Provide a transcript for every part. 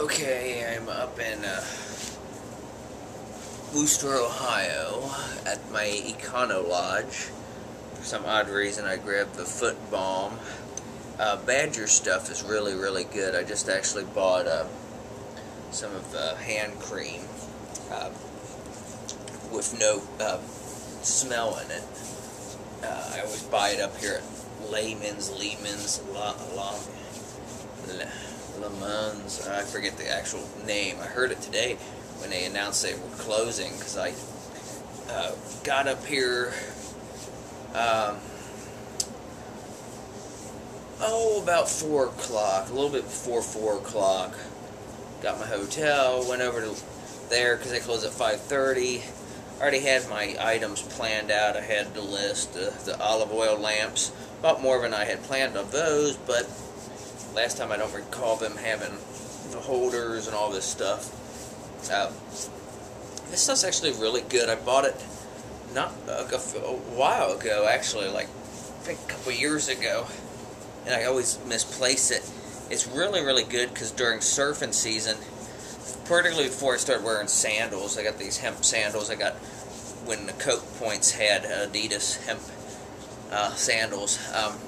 Okay, I'm up in uh, Wooster, Ohio, at my Econo Lodge. For some odd reason, I grabbed the foot balm. Uh, Badger stuff is really, really good. I just actually bought uh, some of the hand cream uh, with no uh, smell in it. Uh, I always buy it up here at Layman's, Lehman's, La, La, La, Lemons. I forget the actual name. I heard it today when they announced they were closing because I uh, got up here. Um, oh, about four o'clock, a little bit before four o'clock. Got my hotel, went over to there because they close at five thirty. Already had my items planned out. I had the list, uh, the olive oil lamps. Bought more than I had planned of those, but last time I don't recall them having the holders and all this stuff. Uh, this stuff's actually really good. I bought it not a, a while ago, actually, like a couple years ago, and I always misplace it. It's really, really good because during surfing season, particularly before I started wearing sandals, I got these hemp sandals. I got when the Coke Points had Adidas hemp uh, sandals. Um,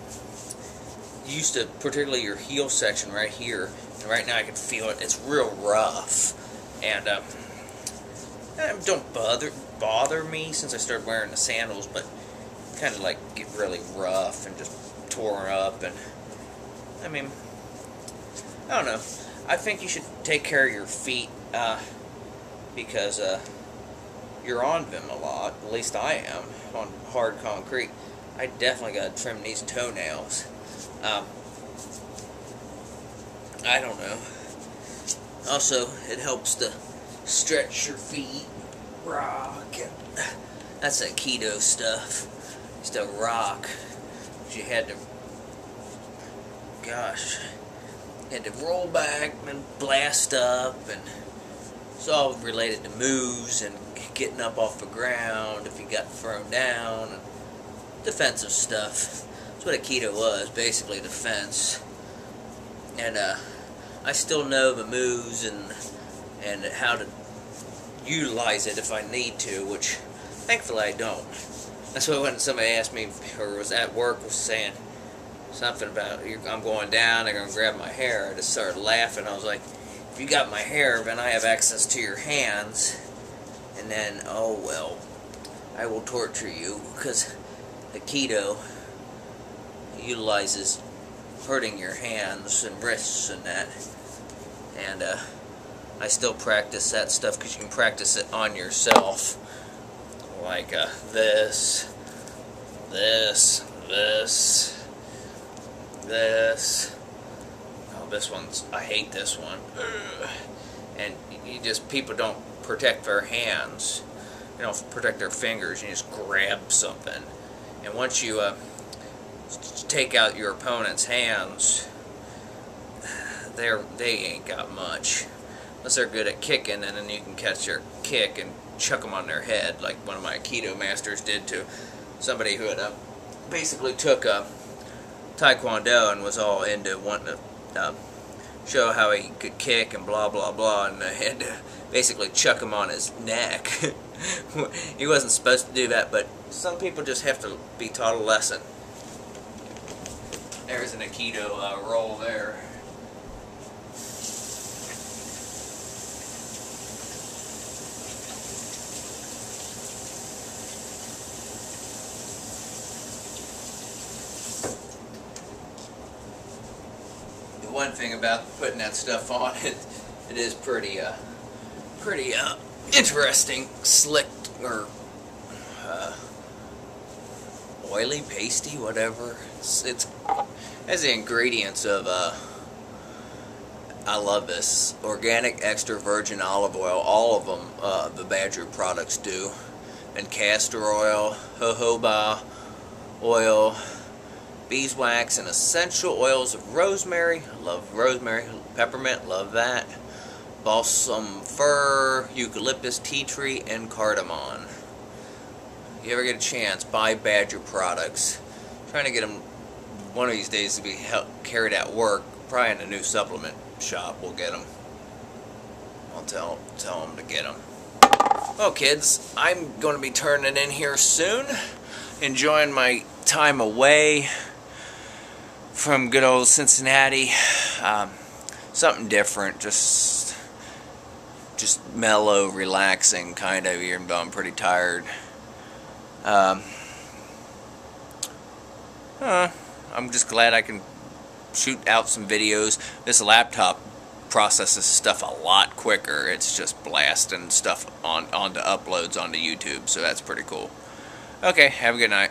used to, particularly your heel section right here, and right now I can feel it. It's real rough, and um, don't bother bother me since I started wearing the sandals, but kind of like get really rough and just tore up, and I mean, I don't know. I think you should take care of your feet uh, because uh, you're on them a lot. At least I am on hard concrete. I definitely got to trim these toenails. Um, I don't know. Also, it helps to stretch your feet. Rock. That's that Aikido stuff. Used to rock. You had to, gosh, had to roll back and blast up, and it's all related to moves and getting up off the ground if you got thrown down, and defensive stuff. That's what Aikido was, basically defense. And uh, I still know the moves and and how to utilize it if I need to, which thankfully I don't. That's why when somebody asked me or was at work was saying something about I'm going down, they're gonna grab my hair, I just started laughing. I was like, if you got my hair, then I have access to your hands, and then oh well, I will torture you because the Aikido utilizes hurting your hands and wrists and that. And uh, I still practice that stuff because you can practice it on yourself. Like uh, this, this, this, this. Oh, this one's, I hate this one. And you just, people don't protect their hands. You don't protect their fingers. You just grab something. And once you uh, take out your opponent's hands, they're, they ain't got much. Unless they're good at kicking, and then you can catch their kick and chuck them on their head, like one of my Aikido masters did to somebody who had uh, basically took a Taekwondo and was all into wanting to uh, show how he could kick and blah blah blah, and I had to basically chuck him on his neck. he wasn't supposed to do that, but some people just have to be taught a lesson. There's an Aikido uh, roll there. The one thing about putting that stuff on it, it is pretty, uh, pretty, uh, interesting, slick, or, uh, oily, pasty, whatever. It's, it's has the ingredients of uh, I love this organic extra virgin olive oil. All of them, uh, the Badger products do, and castor oil, jojoba oil, beeswax, and essential oils of rosemary. Love rosemary, peppermint, love that. Balsam fir, eucalyptus, tea tree, and cardamom you ever get a chance, buy Badger products. I'm trying to get them one of these days to be carried at work. Probably in a new supplement shop, we'll get them. I'll tell tell them to get them. Well, kids, I'm going to be turning in here soon. Enjoying my time away from good old Cincinnati. Um, something different, just just mellow, relaxing kind of, even though I'm pretty tired. Um, I'm just glad I can shoot out some videos. This laptop processes stuff a lot quicker. It's just blasting stuff on onto uploads onto YouTube, so that's pretty cool. Okay, have a good night.